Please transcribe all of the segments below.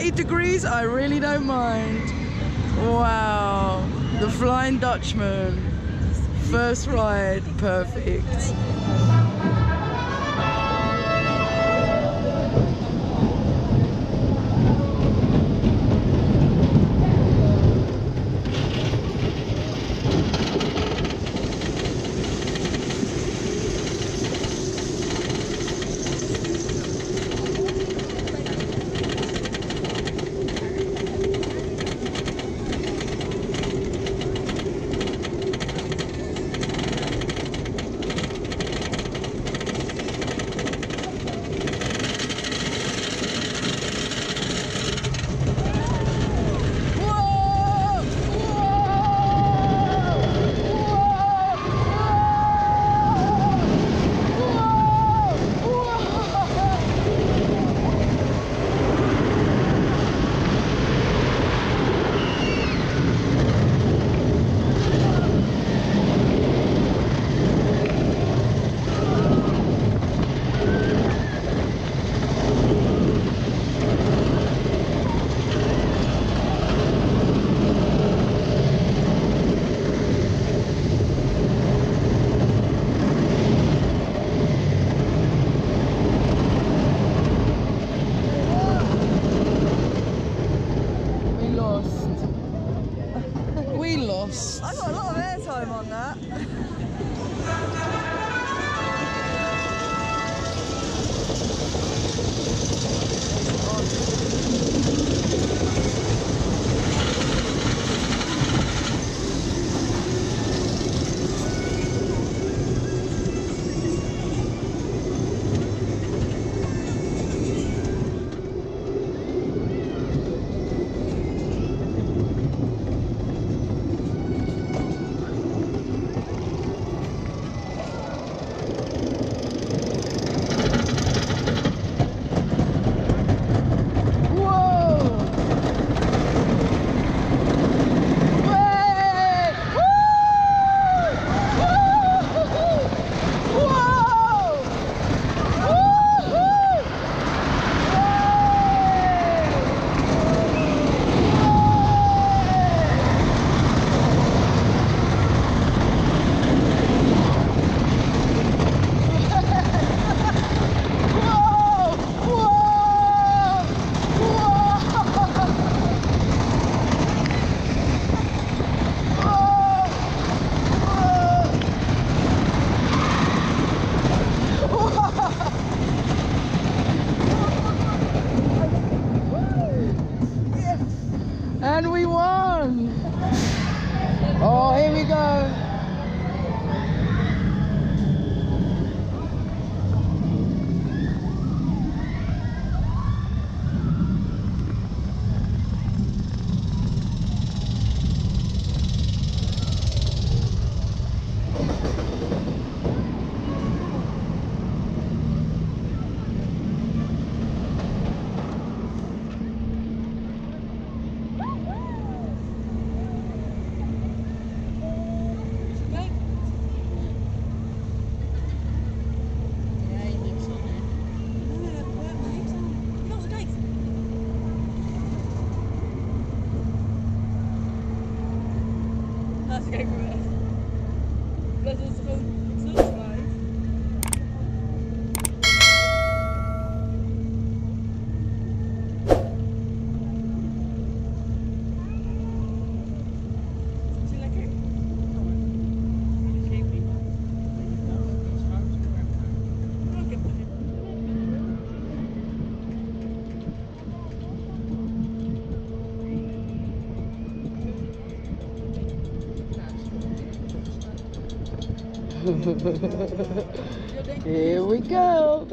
but 30 degrees, I really don't mind. Wow, the Flying Dutchman. First ride, perfect. kijk maar. Dat is gewoon Here we go.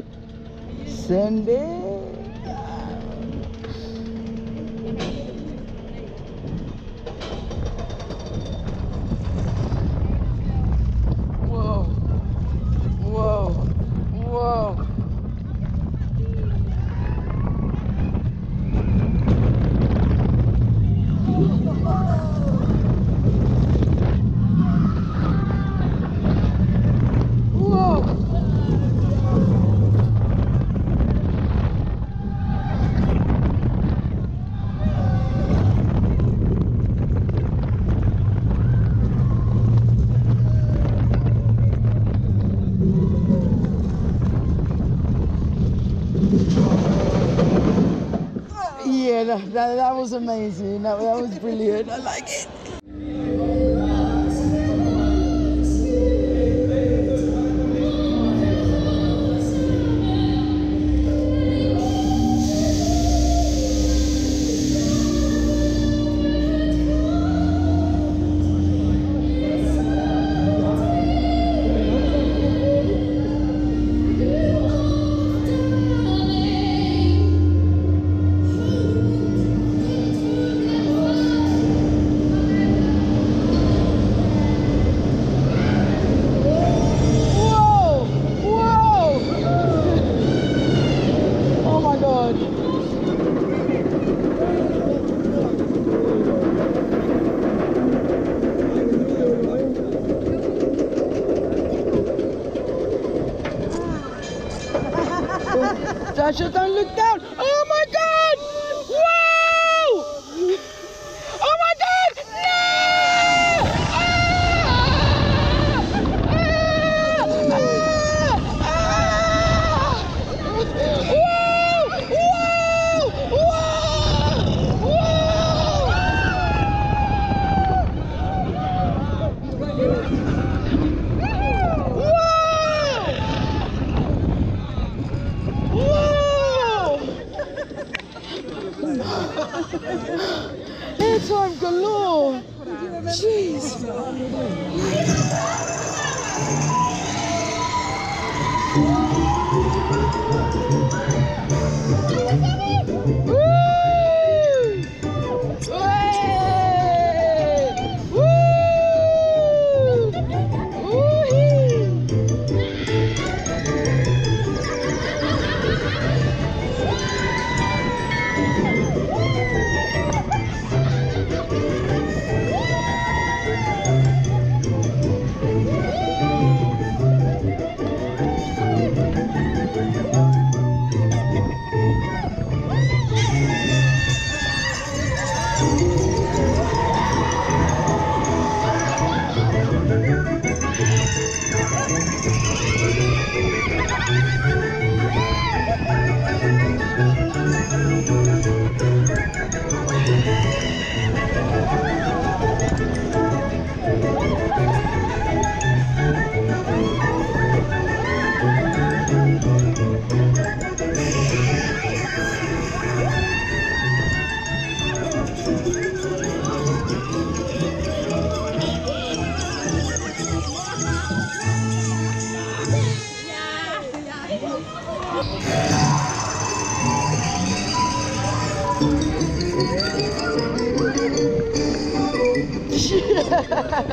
Send it. Yeah, that, that, that was amazing. That, that was brilliant. I like it. Thank you.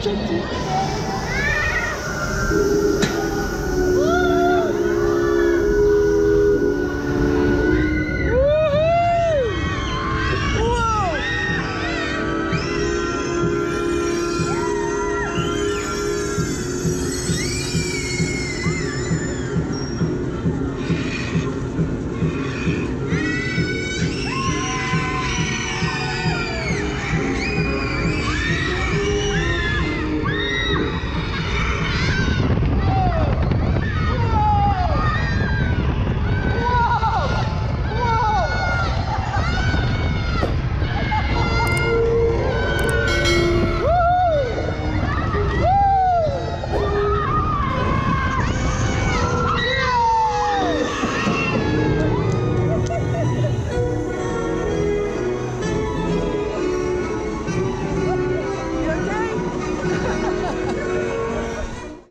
这主。